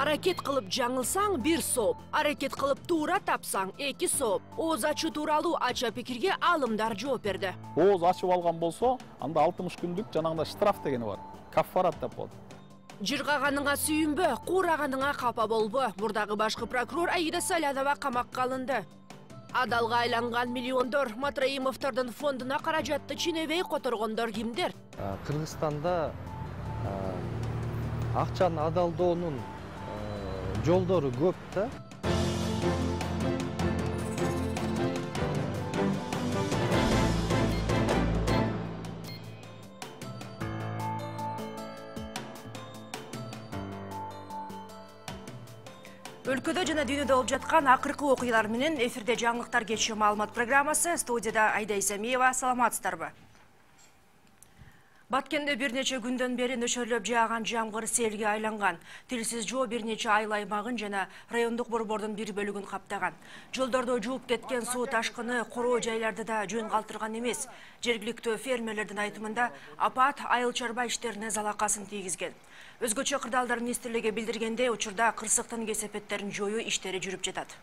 аракет кылып жаңылсаң бир сооп аракет кылып туура тапсаң эки сооп ооз ачуу тууралуу ача пикирге алымдар жооп берди ооз ачып алган болсо анда алтымыш күндүк жанагындай штраф дегени бар каффарат деп коет жыргаганыңа сүйүнбө куураганыңа капа болбо мурдагы башкы прокурор аида салянова камакка алынды адалга айланган миллиондор матраимовдордун фондуна каражатты ченебей которгондор кимдер кыргызстанда акчаны адалдоонун жолдору көп да өлкөдө жана дүйнөдө болуп жаткан акыркы окуялар менен эфирде жаңылыктар кечээ маалымат программасы студияда айда исемиева саламатсыздарбы баткенде бир нече күндөн бери нөшөрлөп жааган жамгыр селге айланган. Тилсиз жоо бир нече айыл аймагын жана райондук борбордун бир бөлүгүн каптаган. Жолдорду жууп кеткен суу ташкыны короо жайларды да жөн калтырган эмес. Жергиликтүү фермерлердин айтымында апат айыл чарба иштерине залакасын тийгизген. Өзгөчө кырдаалдар министрлиги билдиргендей учурда кырсыктын кесепеттерин жоюу иштери жүрүп жатат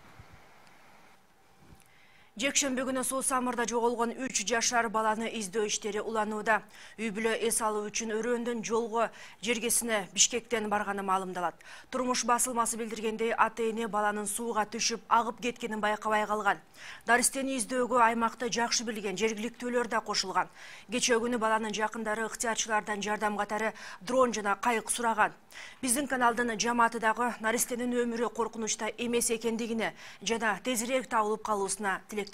жекшемби күнү суу самырда жоголгон үч жашар баланы издөө иштери уланууда үй бүлө эс алуу үчүн өрөөндөн жолго жергесине бишкектен барганы маалымдалат турмуш басылмасы билдиргендей ата эне баланын сууга түшүп агып кеткенин байкабай калган дарыстени издөөгө аймакты жакшы билген жергиликтүүлөр да кошулган кечээ күнү баланын жакындары ыктыярчылардан жардам катары дрон жана кайык сураган биздин каналдын жамааты дагы наристенин өмүрү коркунучта эмес экендигине жана тезирээк табылып калуусуна тилек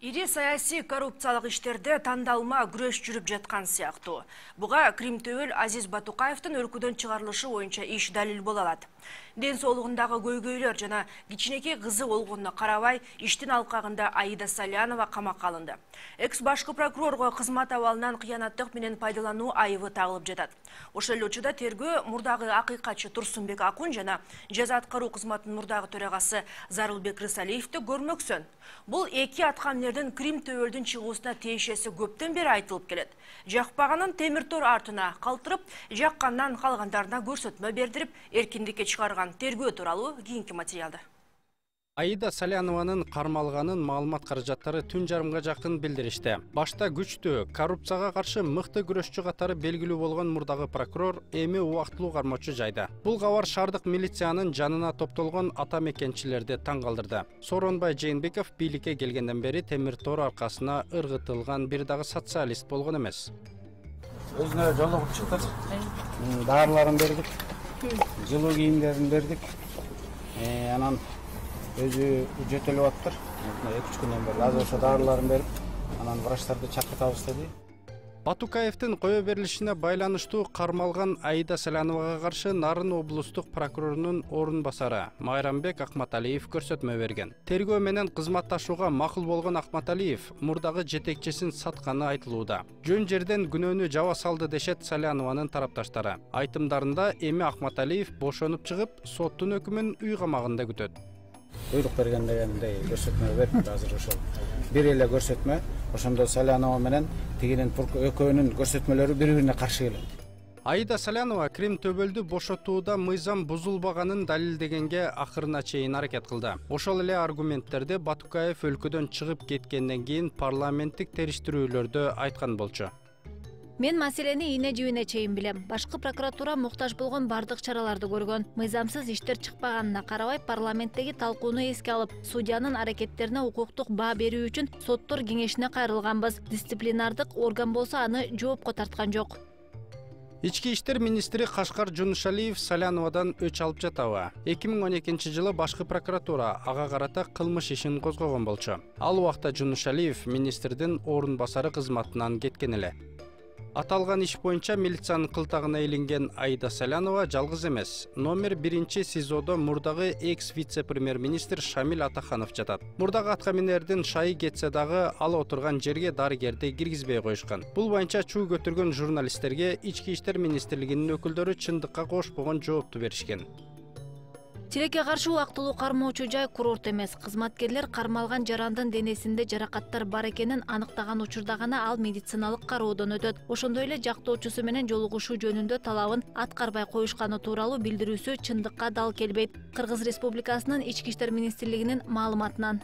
ири саясий коррупциялык иштерде тандалма күрөш жүрүп жаткан сыяктуу. Буга крим төбөл азиз батукаевдин өлкөдөн чыгарылышы боюнча иш далил боло алат ден соолугундагы көйгөйлөр жана кичинекей кызы болгонуна карабай иштин алкагында аида салянова камакка алынды. Экс башкы прокурорго кызмат абалынан кыянаттык менен пайдалануу айыбы тагылып жатат. Ошол эле учурда тергөө мурдагы акыйкатчы турсунбек акун жана жаза аткаруу кызматынын мурдагы төрагасы зарылбек рысалиевди көрмөксөн. Бул эки аткаминердин крим төбөлдүн чыгуусуна тиешеси көптөн бери айтылып келет. Жакпаганын темир тор артына калтырып жаккандан калгандарына көрсөтмө бердирип эркиндикке чыгарган тергөө тууралуу кийинки материалда аида салянованын кармалганын маалымат каражаттары түн жарымга жакын билдиришти башта күчтүү коррупцияга каршы мыкты күрөшчү катары белгилүү болгон мурдагы прокурор эми убактылуу кармоочу жайда бул кабар шаардык милициянын жанына топтолгон ата мекенчилерди таң калтырды сооронбай жээнбеков бийликке келгенден бери темир тор аркасына ыргытылган бир дагы социалист болгон эмес өзүнө жолугуп чыктык дарыларын бердик жылуу кийимдерин бердик э, анан өзү жөтөлүп атыптыр эки үч күндөн бери азыр ошо дарыларын берип анан врачтарды чакыртабыз деди батукаевдин кое берилишине байланыштуу кармалган аида саляновага каршы нарын облустук прокурорунун орун басары майрамбек акматалиев көрсөтмө берген. Тергөө менен кызматташууга макул болгон акматалиев мурдагы жетекчисин сатканы айтылууда жөн жерден күнөөнү жаба салды дешет салянованын тарапташтары. Айтымдарында эми акматалиев бошонуп чыгып соттун өкүмүн үй камагында күтөт. Буйрук берген дегендей көрсөтмө берипти азыр ошол. Бир эле көрсөтмө. Ошондо салянова менен тигинин экөөнүн көрсөтмөлөрү бири бирине каршы келет. Аида салянова крим төбөлдү бошотууда мыйзам бузулбаганын далилдегенге акырына чейин аракет кылды. Ошол эле аргументтерди батукаев өлкөдөн чыгып кеткенден кийин парламенттик териштирүүлөрдө айткан болчу мен маселени ийне жибине чейин билем. Башкы прокуратура муктаж болгон баардык чараларды көргөн. Мыйзамсыз иштер чыкпаганына карабай парламенттеги талкууну эске алып судьянын аракеттерине укуктук баа берүү үчүн соттор кеңешине кайрылганбыз. Дисциплинардык орган болсо аны жоопко тарткан жок. Ички иштер министри кашкар жунушалиев саляновадан өч алып жатабы. Эки миң он экинчи жылы башкы прокуратура ага карата кылмыш ишин козгогон болчу. Ал убакта жунушалиев министрдин орун басары кызматынан кеткен эле аталган иш боюнча милициянын кылтагына илинген аида салянова жалгыз эмес. Номер биринчи сизодо мурдагы экс вице премьер министр шамиль атаханов жатат. Мурдагы аткаминердин шайы кетсе дагы ал отурган жерге дарыгерди киргизбей коюшкан. Бул боюнча чуу көтөргөн журналисттерге ички иштер министрлигинин өкүлдөрү чындыкка кошпогон жоопту беришкен тилекке каршы убактылуу кармоочу жай курорт эмес. Кызматкерлер кармалган жарандын денесинде жаракаттар бар экенин аныктаган учурда гана ал медициналык кароодон өтөт. Ошондой эле жактоочусу менен жолугушуу жөнүндө талабын аткарбай коюшканы тууралуу билдирүүсү чындыкка дал келбейт. Кыргыз республикасынын ички иштер министрлигинин маалыматынан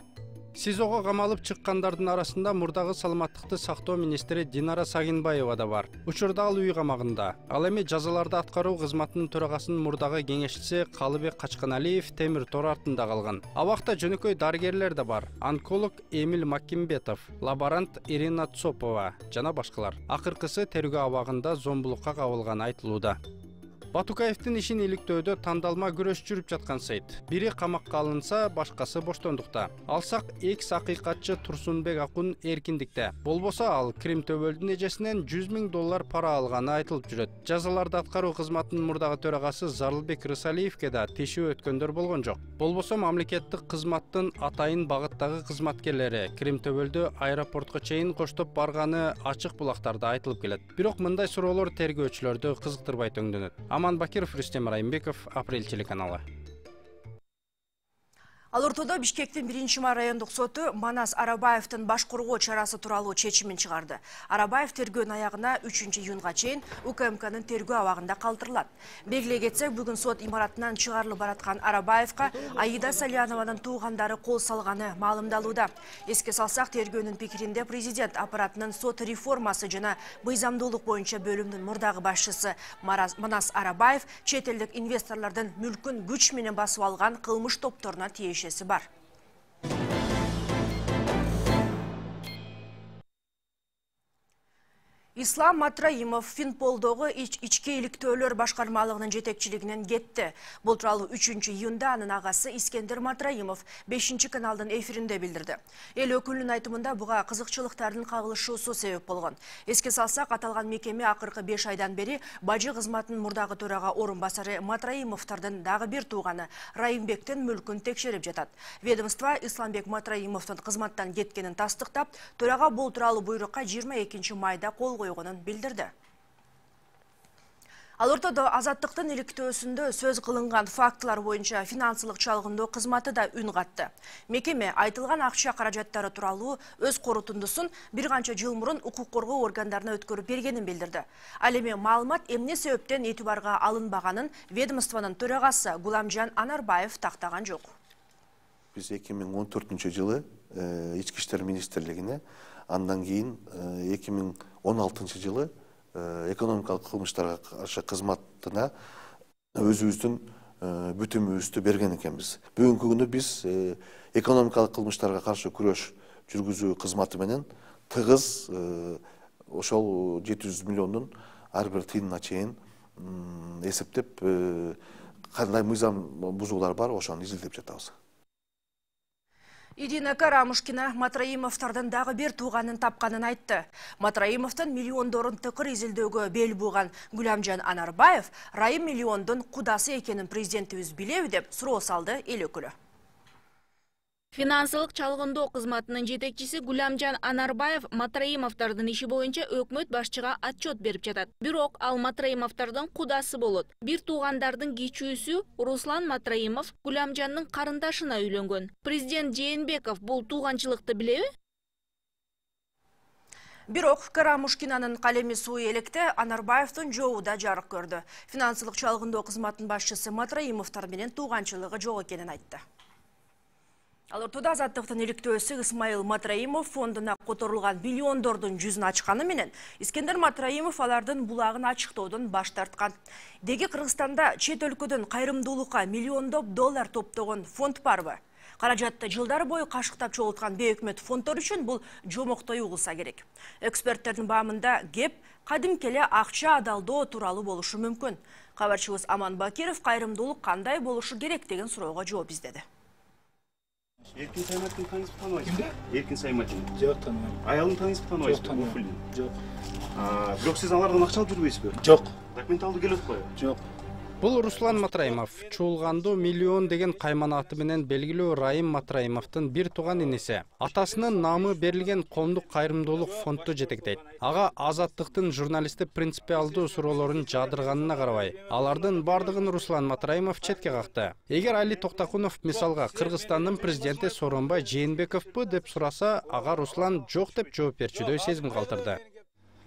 сизого камалып чыккандардын арасында мурдагы саламаттыкты сактоо министри динара сагинбаева да бар. Учурда ал үй камагында. Ал эми жазаларды аткаруу кызматынын төрагасынын мурдагы кеңешчиси калыбек качканалиев темир тор артында калган. Абакта жөнөкөй дарыгерлер да бар. Онколог эмиль маккимбетов лаборант ирина цопова жана башкалар. Акыркысы тергөө абагында зомбулукка кабылганы айтылууда батукаевдин ишин иликтөөдө тандалма күрөш жүрүп жаткан сайт. Бири камакка алынса башкасы боштондукта. Алсак экс акыйкатчы турсунбек акун эркиндикте. Болбосо ал крим төбөлдүн эжесинен жүз миң доллар пара алганы айтылып жүрөт. Жазаларды аткаруу кызматынын мурдагы төрагасы зарылбек рысалиевке да тиешүү өткөндөр болгон жок. Болбосо мамлекеттик кызматтын атайын багыттагы кызматкерлери крим төбөлдү аэропортко чейин коштоп барганы ачык булактарда айтылып келет. Бирок мындай суроолор тергөөчүлөрдү кызыктырбай төңдөнөт. Аман бакиров рустем райымбеков апрель телеканалы Ал ортодо Бишкектин биринчи райондук соту Манас Арабаевдин баш коргоо чарасы тууралуу чечимин чыгарды. Арабаев тергөөнүн аягына 3 июнга чейин УКМКнын тергөө абагында калтырылат. Белгилей кетсек, бүгүн сот имаратынан чыгарылып бараткан Арабаевка Аида Салянованын туугандары кол салганы маалымдалууда. Эске салсак, тергөөнүн пикиринде президент аппаратынын сот реформасы жана мыйзамдуулук боюнча бөлүмдүн мурдагы башчысы Манас Арабаев чет элдик инвесторлордун мүлкүн күч менен басып алган кылмыш топторуна тиешеси бар. Ислам Матраимов Финполдогу ички иликтөөлөр башкармалыгынын жетекчилигинен кетти. Бул тууралуу 3 июнда анын агасы Искендер Матраимов 5 каналдын эфиринде билдирди. Эл өкүлүнүн айтымында буга кызыкчылыктардын кагылышуусу себеп болгон. Эске салсак, аталган мекеме акыркы 5 айдан бери бажы кызматынын мурдагы төрага орун басары Матраимовдордун дагы бир тууганы Райымбектин мүлкүн текшерип жатат. Ведомство Исламбек Матраимовдун кызматтан кеткенин тастыктап, төрага бул тууралуу буйрукка 22 майда кол койгонун билдирди. Ал ортодо азаттыктын иликтөөсүндө сөз кылынган фактылар боюнча финансылык чалгындоо кызматы да үн катты. Мекеме айтылган акча каражаттары тууралуу өз корутундусун бир канча жыл мурун укук коргоо органдарына өткөрүп бергенин билдирди. Ал эми маалымат эмне себептен этибарга алынбаганын ведомствонун төрагасы Гуламжан Анарбаев тактаган жок. Биз 2014 жылы ички иштер министрлигине андан кийин 2016 жылы экономикалык кылмыштарга каршы кызматына өзүбүздүн бүтүмүбүздү берген экенбиз бүгүнкү күнү биз экономикалык кылмыштарга каршы күрөш жүргүзүү кызматы менен тыгыз ошол жети жүз миллиондун ар бир тыйынына чейин эсептеп кандай мыйзам бузуулар бар ошону изилдеп жатабыз. Ирина Карамушкина Матраимовтардын дагы бир тууганын тапканын айтты. Матраимовдун миллиондорун тыкыр изилдөөгө бел буган Гүламжан Анарбаев Райым миллиондун кудасы экенин президентибиз билеби деп суроо салды эл өкүлү. Финансылык чалгындоо кызматынын жетекчиси Гуламжан Анарбаев Матраимовдордун иши боюнча өкмөт башчыга отчет берип жатат. Бирок ал Матраимовдордун кудасы болот. Бир туугандардын кичүүсү Руслан Матраимов Гуламжандын карындашына үйлөнгөн. Президент Жээнбеков бул тууганчылыкты билеби? Бирок Карамушкинанын калеми суу электе Анарбаевдин жообу да жарык көрдү. Финансылык чалгындоо кызматынын башчысы Матраимовдор менен тууганчылыгы жок экенин айтты. Ал ортодо азаттыктын иликтөөсү Исмаил Матраимов фондуна которулган миллиондордун жүзүн ачканы менен Искендер Матраимов алардын булагын ачыктоодон баш тарткан. Деги Кыргызстанда чет өлкөдөн кайрымдуулукка миллиондоп доллар топтогон фонд барбы? Каражатты жылдар бою кашыктап чогулткан бейөкмөт фонддор үчүн бул жомоктой угулса керек. Эксперттердин баамында кеп кадимки эле акча адалдоо тууралуу болушу мүмкүн. Кабарчыбыз Аман Бакиров кайрымдуулук кандай болушу керек деген суроого жооп издеди. Эркин Сайматовтун тааныйсызбы тааныбайсызбы? Эркин Сайматовн. Жок тааныбайм. Аялын тааныйсызбы тааныбайсызбы? Жок тааныбайм. Жок. Бирок сиз алардан акча алып жүрбөйсүзбү? Жок. Документ алуу келип атпайбы? Жок. Бул руслан матраимов чуулганду миллион деген кайманаты менен белгилүү райым матраимовдун бир тууган иниси атасынын наамы берилген коомдук кайрымдуулук фондду жетектейт. Ага азаттыктын журналисти принципиалдуу суроолорун жаадырганына карабай алардын баардыгын руслан матраимов четке какты эгер али токтокунов мисалга кыргызстандын президенти сооронбай жээнбековпу деп сураса ага руслан жок деп жооп берчүдөй сезим калтырды.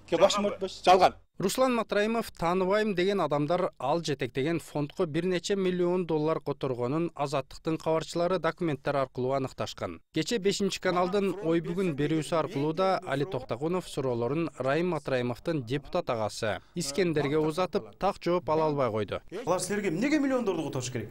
Башым өтпөс жалган руслан матраимов тааныбайм деген адамдар ал жетектеген фондко бир нече миллион доллар которгонун азаттыктын кабарчылары документтер аркылуу аныкташкан. Кече бешинчи каналдын ой бүгүн берүүсү аркылуу да али токтокунов суроолорун райым матраимовдун депутат агасы искендерге узатып так жооп ала албай койду. Алар силерге эмнеге миллиондорду которуш керек?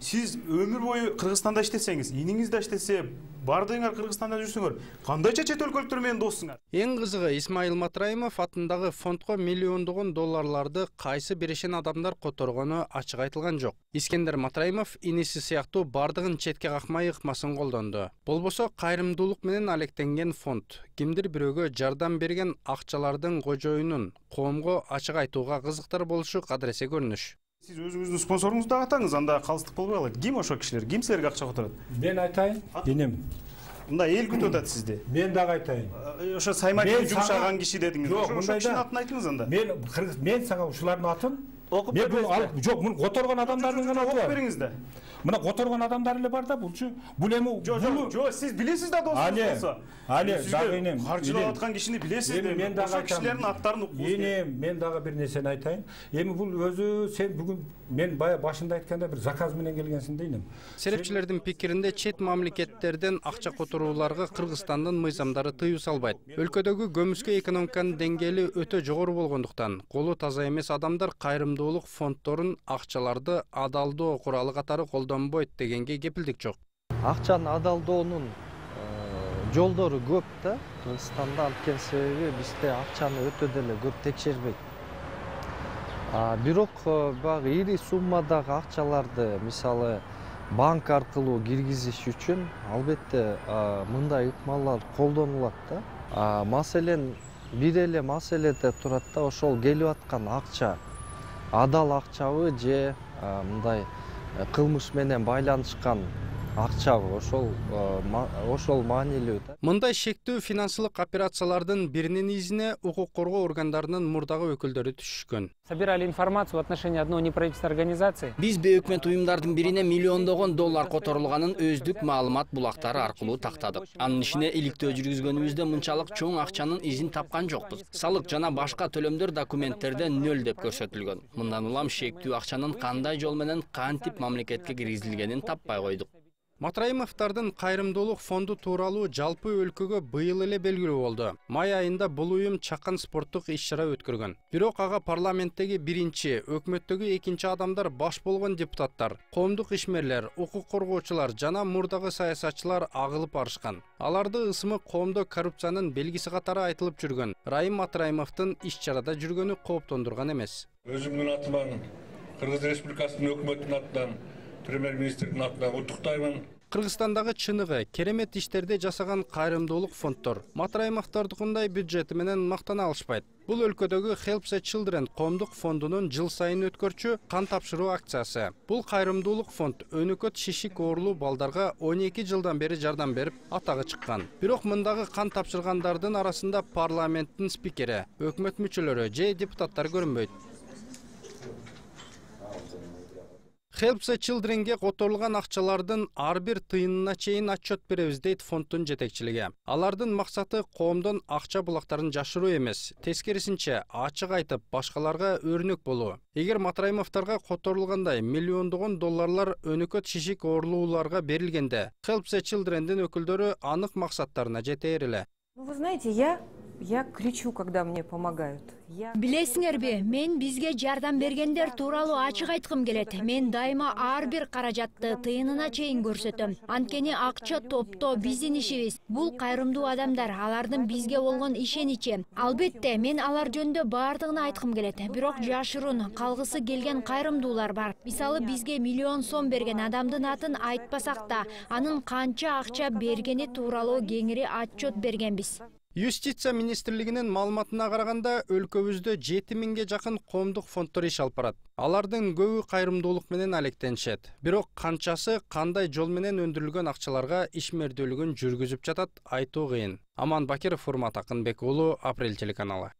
Сиз өмүр бою кыргызстанда иштесеңиз иниңиз да иштесе баардыгыңар кыргызстанда жүрсөңөр кандайча чет өлкөлүктөр менен доссуңар эң кызыгы исмайыл матраимов атындагы фондко миллиондогон долларларды кайсы беришен адамдар которгону ачык айтылган жок искендер матраимов иниси сыяктуу баардыгын четке какмай ыкмасын колдонду болбосо кайрымдуулук менен алектенген фонд. Кимдир бирөөгө жардам берген акчалардын кожоюнун коомго ачык айтууга кызыктар болушу кадыресе көрүнүш сиз өзүңүздүн спонсоруңузду атаңыз анда калыстык болбой калат ким ошол кишилер ким силерге акча которот мен айтайын инем мындай эл күтүп атат сизди мен дагы айтайын ошо сайматиге Мен жумшаган киши дедиңиз Жок, ошо ошол мындай кишинин да. атын айтыңыз анда мен мен сага ушулардын атын окуп мен муну которгон адамдардын гана окуп аты бар бериңиз да мына которгон адамдар эле бар да булчу бул эми жок жок жок сиз билесиз да досуңуз Але, болсо Сизге дагы инем, каржылап аткан кишини билесиз эми мен дагы ошол айтам кишилердин аттарын укуңуз инем мен дагы бир нерсени айтайын эми бул өзү сен бүгүн мен баягы башында айткандай бир заказ менен келгенсиң да инем серепчилердин пикиринде чет мамлекеттерден акча которууларга кыргызстандын мыйзамдары тыюу салбайт өлкөдөгү көмүскө экономиканын деңгээли өтө жогору болгондуктан колу таза эмес адамдар кайрымдуулук фонддорун акчаларды адалдоо куралы катары колдонбойт дегенге кепилдик жок. Акчаны адалдоонун э, жолдору көп да. Кыргызстанда анткени себеби бизде акчаны өтө деле көп текшербейт. Бирок э, баягы ири суммадагы акчаларды мисалы банк аркылуу киргизиш үчүн албетте а, мындай ыкмалар колдонулат да. Маселен бир эле маселеде турат да ошол келип аткан акча адал акчабы же мындай э, кылмыш менен байланышкан акчабы ошол э, ошол маанилүү да. Мындай шектүү финансылык операциялардын биринин изине укук коргоо органдарынын мурдагы өкүлдөрү түшүшкөн собирали информацию в отношении одной неправительственной организации. биз бейөкмөт уюмдардын бирине миллиондогон доллар которулганын өздүк маалымат булактары аркылуу тактадык. Анын ишине иликтөө жүргүзгөнүбүздө мынчалык чоң акчанын изин тапкан жокпуз. Салык жана башка төлөмдөр документтерде нөл деп көрсөтүлгөн. Мындан улам шектүү акчанын кандай жол менен кантип мамлекетке киргизилгенин таппай койдук. Матраимовдордун кайрымдуулук фонду тууралуу жалпы өлкөгө быйыл эле белгилүү болду май айында бул уюм чакан спорттук иш чара өткөргөн бирок ага парламенттеги биринчи өкмөттөгү экинчи адамдар баш болгон депутаттар коомдук ишмерлер укук коргоочулар жана мурдагы саясатчылар агылып барышкан. Аларды ысымы коомдо коррупциянын белгиси катары айтылып жүргөн. Райым матраимовдун иш чарада жүргөнү кооптондурган эмес. Өзүмдүн атыман кыргыз республикасынын өкмөтүнүн атынан премьер министрдин атынан куттуктаймын кыргызстандагы чыныгы керемет иштерди жасаган кайрымдуулук фонддор матраимовдордукундай бюджети менен мактана алышпайт бул өлкөдөгү help the children коомдук фондунун жыл сайын өткөрчү кан тапшыруу акциясы. Бул кайрымдуулук фонд өнөкөт шишик оорулуу балдарга он эки жылдан бери жардам берип атагы чыккан. Бирок мындагы кан тапшыргандардын арасында парламенттин спикери өкмөт мүчөлөрү же депутаттар көрүнбөйт. Help the childrenге которулган акчалардын ар бир тыйынына чейин отчет беребиз дейт фонддун жетекчилиги алардын максаты коомдон акча булактарын жашыруу эмес тескерисинче ачык айтып башкаларга өрнөк болуу эгер матраимовдорго которулгандай миллиондогон долларлар өнөкөт шишик оорулууларга берилгенде help the children'дин өкүлдөрү анык максаттарына жетээр эле Ну, вы знаете, я, я кричу, когда мне помогают. Билесиңерби мен бизге жардам бергендер тууралуу ачык айткым келет. Мен дайыма ар бир каражатты тыйынына чейин көрсөтөм. Анткени акча топтоо биздин ишибиз. Бул кайрымдуу адамдар алардын бизге болгон ишеничи албетте мен алар жөнүндө баардыгын айткым келет. Бирок жашыруун калгысы келген кайрымдуулар бар. Мисалы бизге миллион сом берген адамдын атын айтпасак да анын канча акча бергени тууралуу кеңири отчет бергенбиз юстиция министрлигинин маалыматына караганда өлкөбүздө жети миңге жакын коомдук фонддор иш алып барат. Алардын көбү кайрымдуулук менен алектенишет. Бирок канчасы кандай жол менен өндүрүлгөн акчаларга ишмердүүлүгүн жүргүзүп жатат айтуу кыйын. Аман бакиров урмат акынбек уулу апрель телеканалы.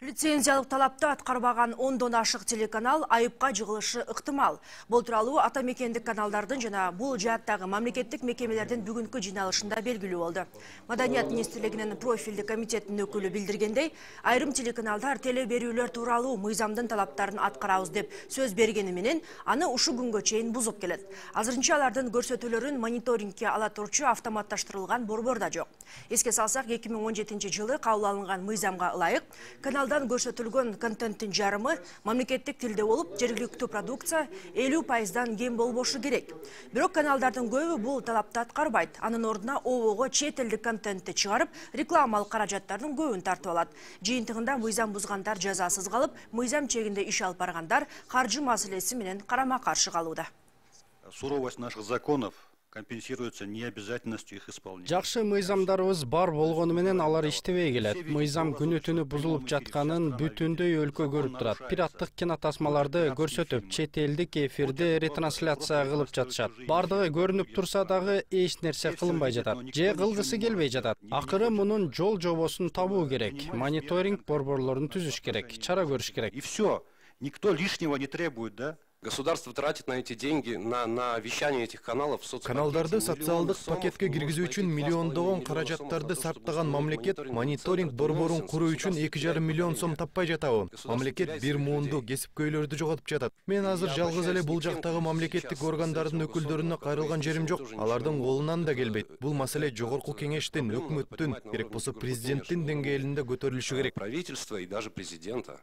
Лицензиялык талапты аткарбаган ондон ашык телеканал айыпка жыгылышы ыктымал бул тууралуу ата мекендик каналдардын жана бул жааттагы мамлекеттик мекемелердин бүгүнкү жыйналышында белгилүү болду маданият министрлигинин профилдик комитетинин өкүлү билдиргендей айрым телеканалдар теле берүүлөр тууралуу мыйзамдын талаптарын аткарабыз деп сөз бергени менен аны ушул күнгө чейин бузуп келет азырынча алардын көрсөтүүлөрүн мониторингке ала турчу автоматташтырылган борбор да эки миң он жетинчи жылы кабыл алынган мыйзамга ылайык канал каналдан көрсөтүлгөн контенттин жарымы мамлекеттик тилде болуп жергиликтүү продукция элүү пайыздан кем болбошу керек. Бирок каналдардын көбү бул талапты аткарбайт анын ордуна обого чет элдик контентти чыгарып рекламалык каражаттардын көбүн тартып алат. Жыйынтыгында мыйзам бузгандар жазасыз калып мыйзам чегинде иш алып баргандар каржы маселеси менен карама каршы калууда. Суровость наших законов компенсируется необязательностью их исполнения. Жакшы мыйзамдарыбыз бар болгону менен алар иштебей келет. Мыйзам күнү түнү бузулуп жатканын бүтүндөй өлкө көрүп турат. Пираттык кинотасмаларды көрсөтүп чет элдик эфирди ретрансляция кылып жатышат. Баардыгы көрүнүп турса дагы эч нерсе кылынбай жатат же кылгысы келбей жатат. Акыры мунун жол жобосун табуу керек мониторинг борборлорун түзүш керек чара көрүш керек. И все никто лишнего не требует да? Государство тратит на эти деньги, на, на вещание этих каналов Каналдарды социалдык пакетке киргизүү үчүн миллиондогон каражаттарды сарптаган мамлекет мониторинг борборун куруу үчүн эки жарым миллион сом таппай жатабы. Мамлекет бир муунду кесипкөйлөрдү жоготуп жатат. Мен азыр жалгыз эле бул жактагы мамлекеттик органдардын өкүлдөрүнө кайрылган жерим жок. Алардын колунан да келбейт. Бул маселе жогорку кеңештин, өкмөттүн, керек болсо президенттин деңгээлинде көтөрүлүшү керек. Правительство и даже президента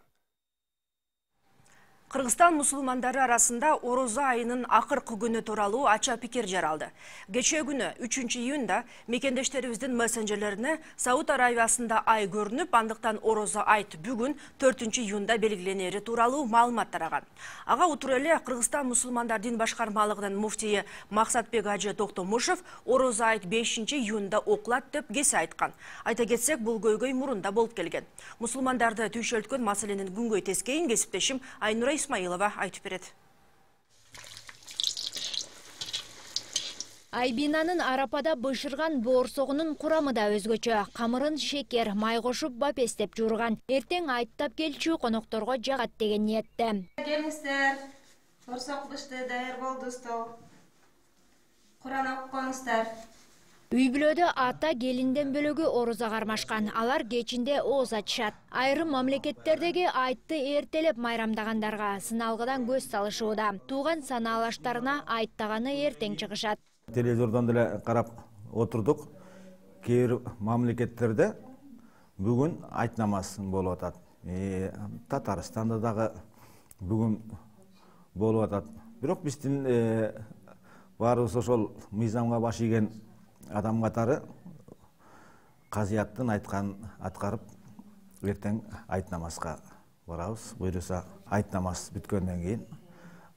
Кыргызстан мусулмандары арасында ороза айынын акыркы күнү тууралуу ача пикир жаралды. Кечээ күнү 3 июнда мекендештерибиздин мессенджерлерине Сауд Аравиясында ай көрүнүп, андыктан ороза айт бүгүн 4 июнда белгиленери тууралуу маалымат тараган. Ага утур эле Кыргызстан мусулмандар дин башкармалыгынын муфтийи Максатбек Ажы Токтомушев ороза айт 5 июнда окулат деп кесе айткан. Айта кетсек, бул көйгөй мурунда болуп келген. Мусулмандарды түйшөлткөн маселенин күнгөй тескейин кесиптешим Айнура Исмаилова айтып берет. Айбинанын арапада бышырган боорсогунун курамы да өзгөчө. Камырын шекер, май кошуп бапестеп жуурган. Эртең айттап келчү конокторго жагат деген ниетте. Келиңиздер. Борсок бышты даяр болду стол. Куран окуңуздар. Үй бүлөдө ата келинден бөлөгү ороза кармашкан. Алар кечинде ооз ачышат. Айрым мамлекеттердеги айтты эртелеп майрамдагандарга сыналгыдан көз салышууда. Тууган санаалаштарына айттаганы эртең чыгышат. Телевизордон деле карап отурдук. Кээ бир мамлекеттерде бүгүн айт намаз болуп атат. Татарстанда дагы бүгүн болуп атат. Бирок биздин баарыбыз ошол мыйзамга баш ийген адам қатары қазияттың айтқан атқарып ертең айт намазға барабыз буюрса айт намаз бүткөндөн кийин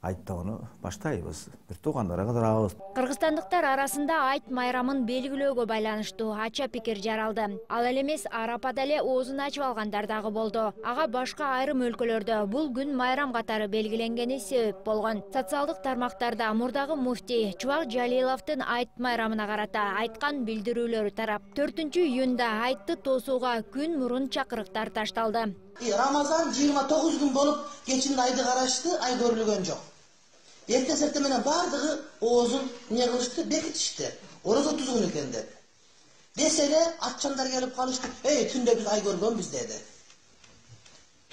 айттоону баштайбыз. Бир туугандарга кыдырабыз кыргызстандыктар арасында айт майрамын белгилөөгө байланыштуу ача пикир жаралды. Ал эле эмес арапада эле оозун ачып алгандар дагы болду ага башка айрым өлкөлөрдө бул күн майрам катары белгиленгени себеп болгон социалдык тармактарда мурдагы муфтий чубак жалиловдун айт майрамына карата айткан билдирүүлөрү тарап төртүнчү июнда айтты тосууга күн мурун чакырыктар ташталды. Рамазан жыйырма тогуз күн болуп кечинде айды карашты ай көрүлгөн жок ерте серте менен баардыгы оозун эмне кылышты бекитишти орозо түзгөн экен деп десе эле атчандар келип калышты эй түндө биз ай көргөнбүз деди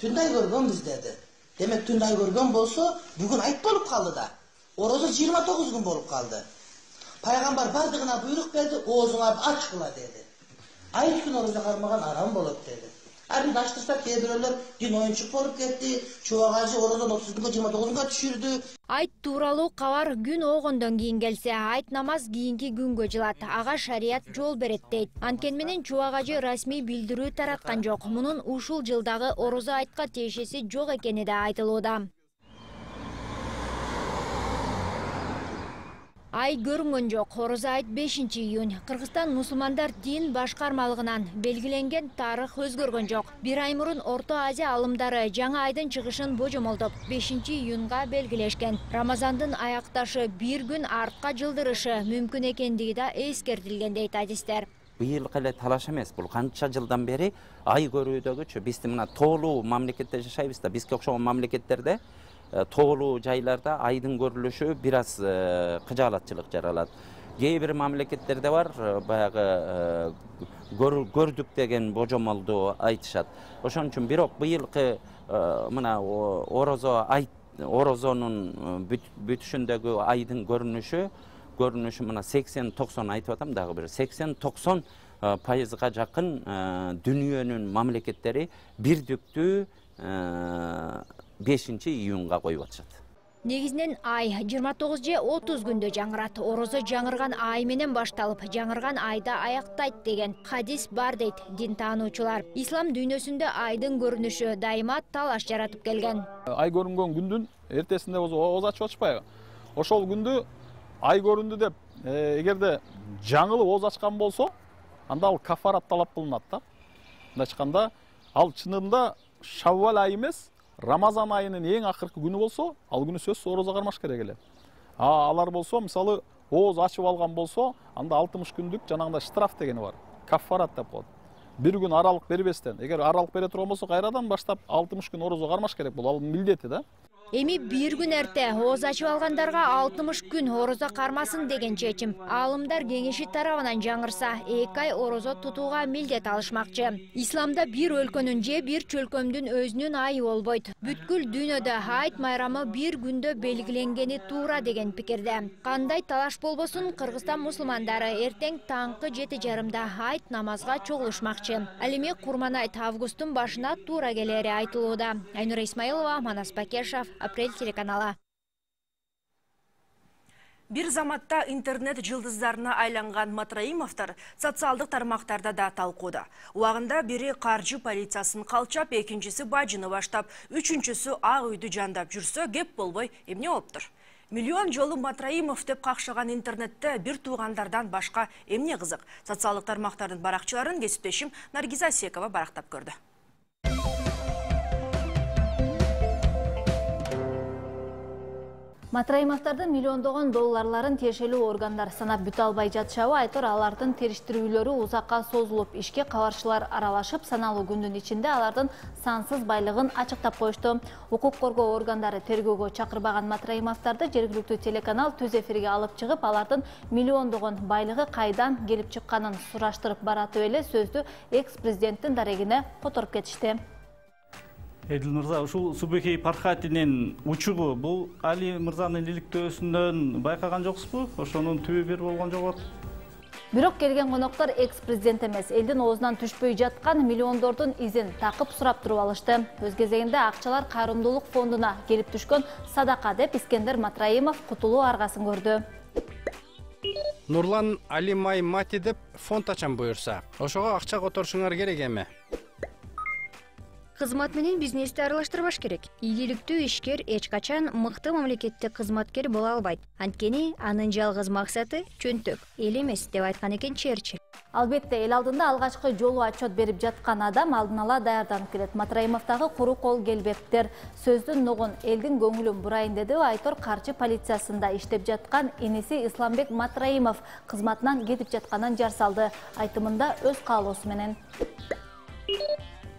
түндө ай көргөнбүз деди демек түндө ай көргөн болсо бүгүн айт болуп калды да орозо жыйырма тогуз күн болуп калды пайгамбар баардыгына буйрук берди оозуңарды ачкыла деди ай күн орозо кармаган арам болот деди арындаштырса кээ бирөөлөр дин оюнчук болуп кетти чубак ажы орозону отуз күнгө жыйырма тогузунга түшүрдү айт тууралуу кабар күн оогондон кийин келсе айт намаз кийинки күнгө жылат ага шарият жол берет дейт анткени менен чубак ажы расмий билдирүү тараткан жок мунун ушул жылдагы орозо айтка тиешеси жок экени да айтылууда ай көрүнгөн жок. Орозо айт бешинчи июнь. Кыргызстан мусулмандар дин башкармалыгынан белгиленген тарых өзгөргөн жок. Бир ай мурун орто азия алымдары жаңы айдын чыгышын божомолдоп бешинчи июнга белгилешкен. Рамазандын аякташы бир күн артка жылдырышы мүмкүн экендиги да эскертилген дейт адистер быйылкы эле талаш эмес бул. Канча жылдан бери ай көрүүдөгүчү бизди мына тоолуу мамлекетте жашайбыз да бизге окшогон мамлекеттерде тоолуу жайларда айдын көрүлүшү бир аз кыжаалатчылык жаралат кээ бир мамлекеттерде бар баягы көрдүк деген божомолду айтышат ошон үчүн бирок быйылкы мына орозо айт орозонун бүтүшүндөгү айдын көрүнүшү көрүнүшү мына сексен токсон айтып атам дагы бир сексен токсон пайызга жакын дүнүйөнүн мамлекеттери бирдиктүү бешинчи июнга коюп атышат. Негизинен ай жыйырма тогуз же отуз күндө жаңырат. Орозо жаңырган ай менен башталып жаңырган айда аяктайт деген хадис бар дейт дин таануучулар. Ислам дүйнөсүндө айдын көрүнүшү дайыма талаш жаратып келген. Ай көрүнгөн күндүн эртесинде ооз ачып атышпайбы ошол күндү ай көрүндү деп эгерде жаңылып ооз ачкан болсо анда ал кафарат талап кылынат да. Мындайча айтканда ал чынында шаввал айы эмес рамазан айынын эң акыркы күнү болсо ал күнү сөзсүз орозо кармаш керек эле а алар болсо мисалы ооз ачып алган болсо анда алтымыш күндүк жанагындай штраф дегени бар каффарат деп коет бир күн аралык бербестен эгер аралык бере турган болсо кайрадан баштап алтымыш күн орозо кармаш керек бул ал милдети да эми бир күн эрте ооз ачып алгандарга алтымыш күн орозо кармасын деген чечим. Аалымдар кеңеши тарабынан жаңырса эки ай орозо тутууга милдет алышмакчы. Исламда бир өлкөнүн же бир чөлкөмдүн өзүнүн айы болбойт. Бүткүл дүйнөдө айт майрамы бир күндө белгиленгени туура деген пикирде. Кандай талаш болбосун кыргызстан мусулмандары эртең таңкы жети жарымда айт намазга чогулушмакчы. Ал эми курманайт августтун башына туура келери айтылууда. Айнура исмаилова манас бакешов. Апрель телеканалы бир заматта интернет жылдыздарына айланган матраимовдор социалдык тармактарда да талкууда убагында бири каржы полициясын калчап экинчиси бажыны баштап үчүнчүсү ак үйдү жандап жүрсө кеп болбой эмне болуптур миллион жолу матраимов деп какшаган интернетте бир туугандардан башка эмне кызык социалдык тармактардын баракчыларын кесиптешим наргиза асекова барактап көрдү матраимовдордун миллиондогон долларларын тиешелүү органдар санап бүтө албай жатышабы. Айтор алардын териштирүүлөрү узакка созулуп ишке кабарчылар аралашып саналуу күндүн ичинде алардын сансыз байлыгын ачыктап коюшту. Укук коргоо органдары тергөөгө чакырбаган матраимовдорду жергиликтүү телеканал түз эфирге алып чыгып алардын миллиондогон байлыгы кайдан келип чыкканын сураштырып баратып эле сөздү экс президенттин дарегине которуп кетишти эдил мырза ушул субэкей пархатинин учугу бул али мырзанын иликтөөсүнөн байкаган жоксузбу ошонун түбү бир болгон жок болот. Бирок келген коноктор экс президент эмес. Элдин оозунан түшпөй жаткан миллиондордун изин такып сурап туруп алышты. Өз кезегинде акчалар кайрымдуулук фондуна келип түшкөн садака деп искендер матраимов кутулуу аргасын көрдү. Нурлан алимай мати деп фонд ачам буюрса ошого акча которушуңар керек эми кызмат менен бизнести аралаштырбаш керек. Ийгиликтүү ишкер эч качан мыкты мамлекеттик кызматкер боло албайт. Анткени анын жалгыз максаты чөнтөк эл эмес деп айткан экен черчилль. Албетте эл алдында алгачкы жолу отчет берип жаткан адам алдын ала даярданып келет. Матраимовдогу куру кол келбептер сөздүн нугун элдин көңүлүн бурайын деди айтор каржы полициясында иштеп жаткан иниси исламбек матраимов кызматынан кетип жатканын жар салды айтымында өз каалоосу менен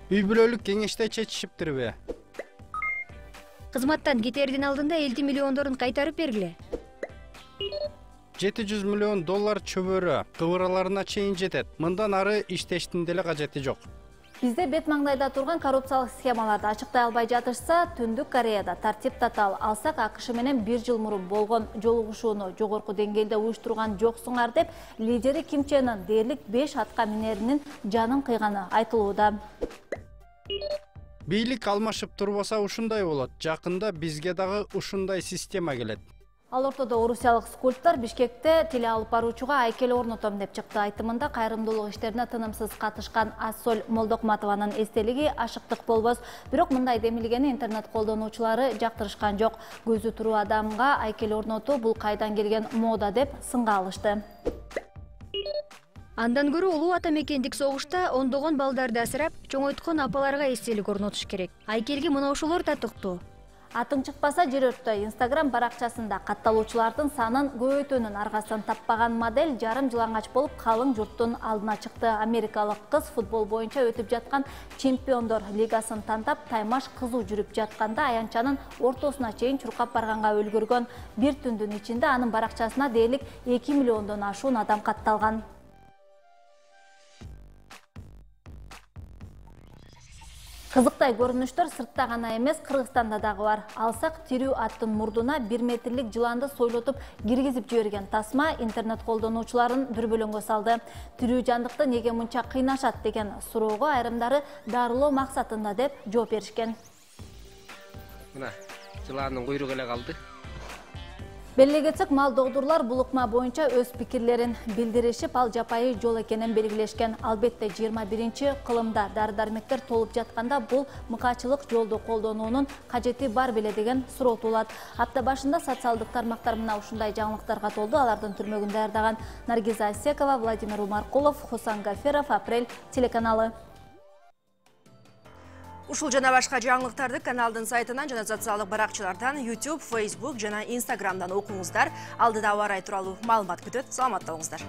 үй бүлөлүк кеңеште чечишиптирби кызматтан кетердин алдында элдин миллиондорун кайтарып бергиле. Жети жүз миллион доллар чөбөрө кыбыраларына чейин жетет. Мындан ары иштештин деле кажети жок бизде бет маңдайда турган коррупциялык схемаларды ачыктай албай жатышса түндүк кореяда тартип татаал алсак акш менен бир жыл мурун болгон жолугушууну жогорку деңгээлде уюштурган жоксуңар деп лидери ким чен ын дээрлик беш атка минеринин жанын кыйганы айтылууда. Бийлик алмашып турбаса ушундай болот. Жакында бизге дагы ушундай система келет Ал ортодо орусиялык скульптор Бишкекте теле алып баруучуга айкел орнотом деп чыкты. Айтымында кайрымдуулук иштерине тынымсыз катышкан Ассоль Молдокматованын эстелиги ашыктык болбос. Бирок мындай демилгени интернет колдонуучулары жактырышкан жок. Көзү туруу адамга айкел орнотуу бул кайдан келген мода деп сынга алышты. Андан көрө улуу ата мекендик согушта ондогон балдарды асырап, чоңойткон апаларга эстелик орнотуш керек. Айкелге мына ошолор татыктуу. Атың чыкпаса жер өрттө Instagram баракчасында катталуучулардын санын көбөйтүүнүн аргасынан таппаган модель жарым жылаңач болуп калың журттун алдына чыкты. Америкалык кыз футбол боюнча өтүп жаткан Чемпиондор лигасын тантап, таймаш кызуу жүрүп жатканда аянчанын ортосуна чейин чуркап барганга үлгүргөн. Бир түндүн ичинде анын баракчасына дээрлик 2 миллиондон ашуун адам катталган. Кызыктай көрүнүштөр сыртта гана эмес, Кыргызстанда дагы бар. Алсак тирүү аттын мурдуна 1 метрлик жыланды сойлотуп киргизип жиберген тасма интернет колдонуучуларын дүрбөлөңгө салды. Тирүү жандыкты неге мынча кыйнашат деген суроого айрымдары дарылоо максатында деп жооп беришкен. Мына жыландын куйругу эле калды. Белгилей кетсек мал догдурлар бул ыкма боюнча өз пикирлерин билдиришип ал жапайы жол экенин белгилешкен албетте жыйырма биринчи кылымда дары дармектер толуп жатканда бул мыкаачылык жолду колдонуунун кажети бар беле деген суроо туулат апта башында социалдык тармактар мына ушундай жаңылыктарга толду алардын түрмөгүн даярдаган наргиза асекова владимир умаркулов хусан гаферов апрель телеканалы ушул жана башка жаңылыктарды каналдын сайтынан жана социалдык баракчалардан youtube facebook жана instagramдан окуңуздар. Алдыда аба ырайы тууралуу маалымат күтөт. Саламатта болуңуздар.